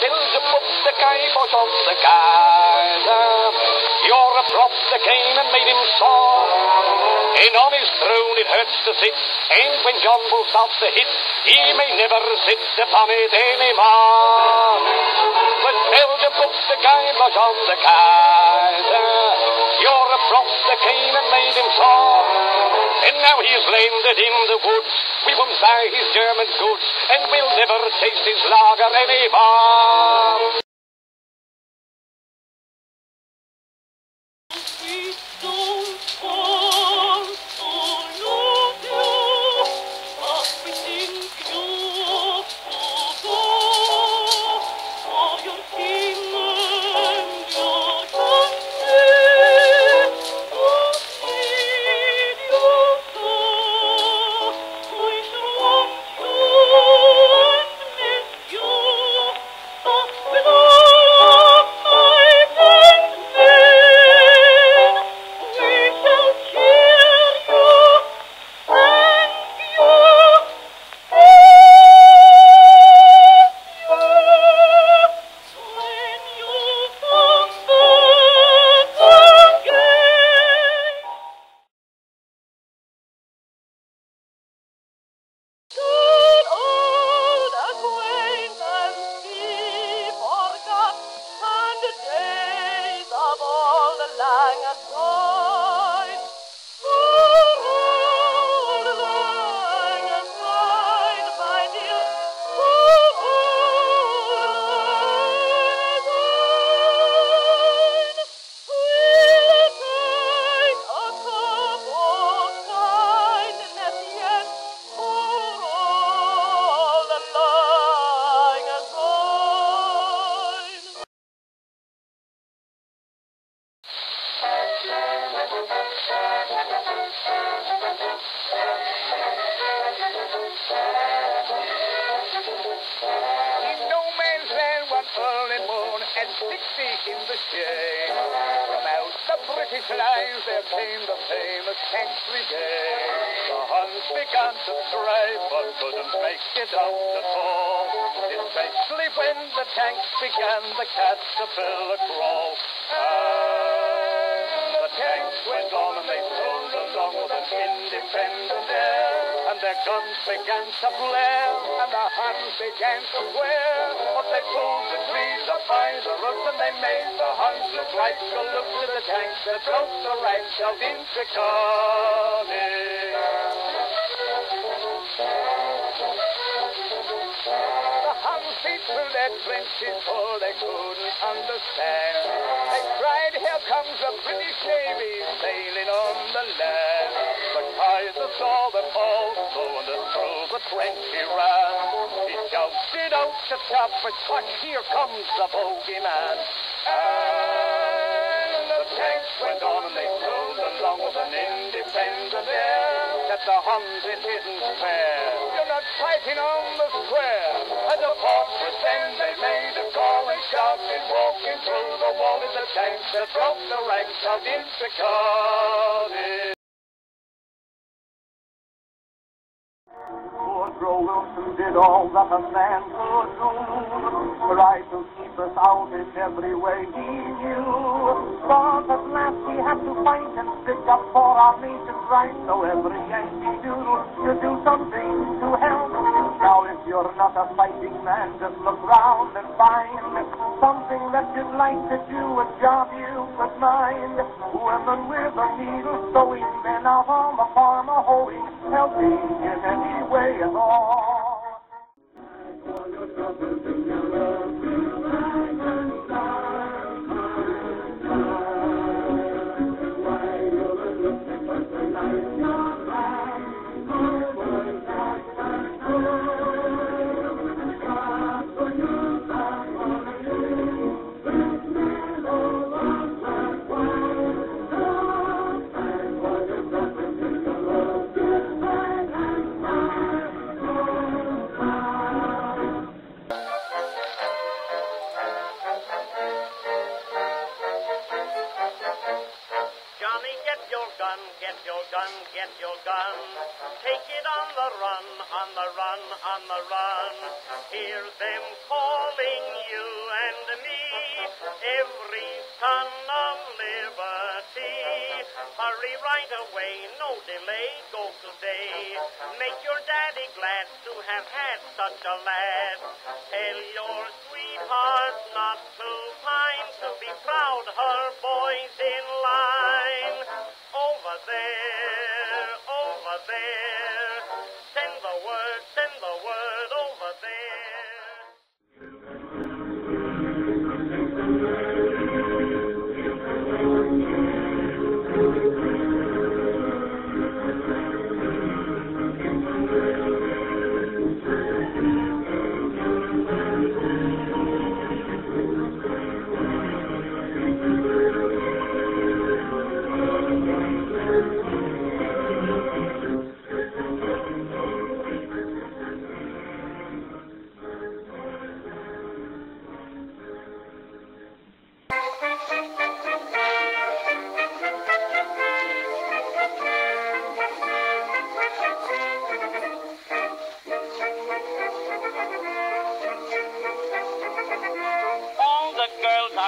Belgium op de kibosh on the Kaiser. Europe dropped the cane and made him sore. And on his throne it hurts to sit. And when John Bull starts to hit, he may never sit upon it anymore. But Belgium put the kibosh on the Kaiser. Europe dropped the cane and made him sore. And now he is landed in the woods. We won't buy his German goods, and we'll never taste his lager anymore. In no man's land one early morn and sixty in the shade. From out the British lines there came the famous tank brigade. The Huns began to try but couldn't make it out at all. Especially when the tanks began the caterpillar crawl. And the tanks went on and they rolled along with an independent air. And their guns began to flare, and the Huns began to swear. But they pulled the trees up by the roots, and they made the Huns look like salutes to the tanks that broke the ranks of Inchicani. Through their trenches, for they couldn't understand. They cried, here comes the British Navy sailing on the land. But Kaiser saw them all, so and through the trench he ran. He shouted out to his watch, here comes the bogeyman. And the tanks went on and they rolled along with an independent air. That the Huns it isn't fair. You're not fighting on the square. As a fortress then they made a call and shouted, walking through the wall is the tanks that broke the ranks of Inchicani. Poor Wilson did all that a man could do. Tried to keep us out in every way he knew. But at last we had to fight and stick up for our nation's right. So every Yankee do, you do something to help. Now if you're not a fighting man, just look round and find something that you'd like to do, a job you could mind. Women with a needle sewing, men out on the farm a hoeing, helping in any gun, get your gun. Take it on the run, on the run, on the run. Hear them calling you and me, every son of liberty. Hurry right away, no delay, go today. Make your daddy glad to have had such a lad. Tell your sweetheart not to pine, to be proud her boy's in line. Over there,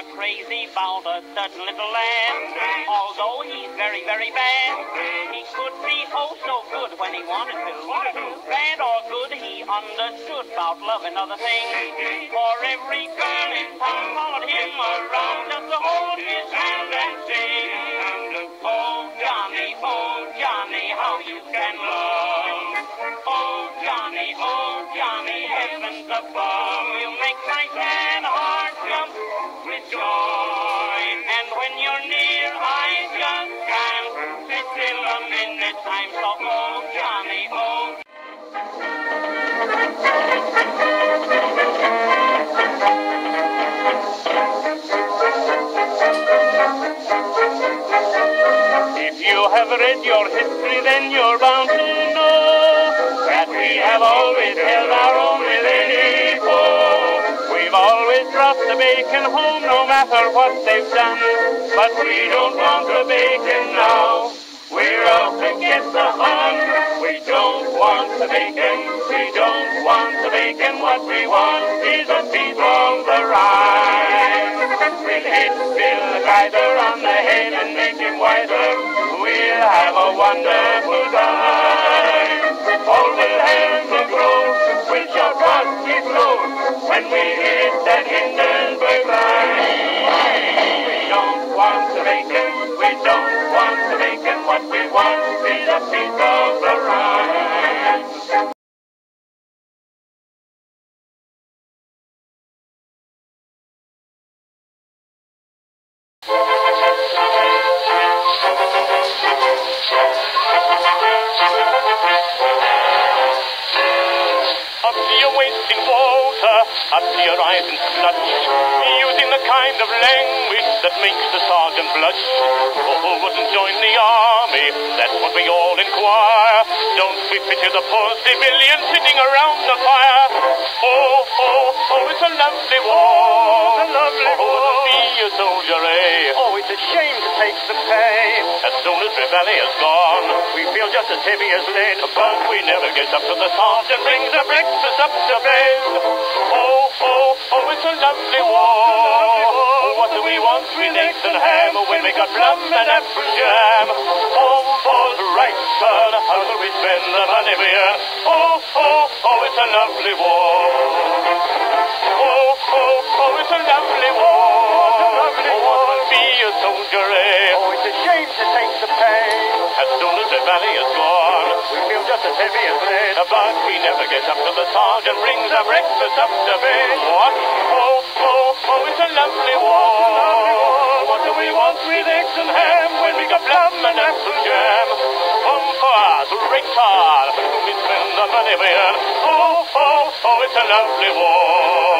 are crazy about a certain little lad. Although he's very, very bad, he could be oh so good when he wanted to. Bad or good, he understood about love and other things. For every girl in town followed him around just to hold his hand and sing. Oh Johnny, oh Johnny, how you can love. Oh Johnny, oh Johnny, heavens above, you make my sad heart joy. And when you're near, I just can't sit still a minute. I'm so oh Johnny, oh. If you have read your history, then you're bound to know that we have always held our Always brought the bacon home, no matter what they've done. But we don't want the bacon now. We're out to get the hun. We don't want the bacon. We don't want the bacon. What we want is a piece of the Rhine. We'll hit Bill Kaiser on the head and make him wiser. We'll have a wonderful time. All will have to grow. We'll shout what we blow when we hit that Hindenburg line. We don't want the bacon. We don't want the bacon. What we want is a piece of the Rhine. Up to your waist water, up to your eyes in sludge, using the kind of language that makes the sergeant blush. Who wouldn't join the army? That's what we all inquire. Don't we pity the poor civilian sitting around the fire? Oh, oh, oh, it's a lovely war. It's a lovely oh, war. To be a soldier, eh? Oh, it's a shame to take the pay. As soon as valley is gone, we feel just as heavy as lead, but we never get up to the sergeant brings the breakfast up to bed. Oh, oh, oh, it's a lovely war. What do we want with eggs and ham when we got plum and apple jam? Oh, boys, right, son, how do we spend the money we earn? Oh, oh, oh, it's a lovely war. Oh, oh, oh, it's a lovely war. A soldier, eh? Oh, it's a shame to take the pay. As soon as the valley is gone, we feel just as heavy as lead. But we never get up to the sergeant brings our breakfast up to bed. What? Oh, oh, oh, it's a lovely war. What do we want with eggs and ham when we got plum and apple jam? Come for us, retard. We spend the money we earn. Oh, oh, oh, it's a lovely war.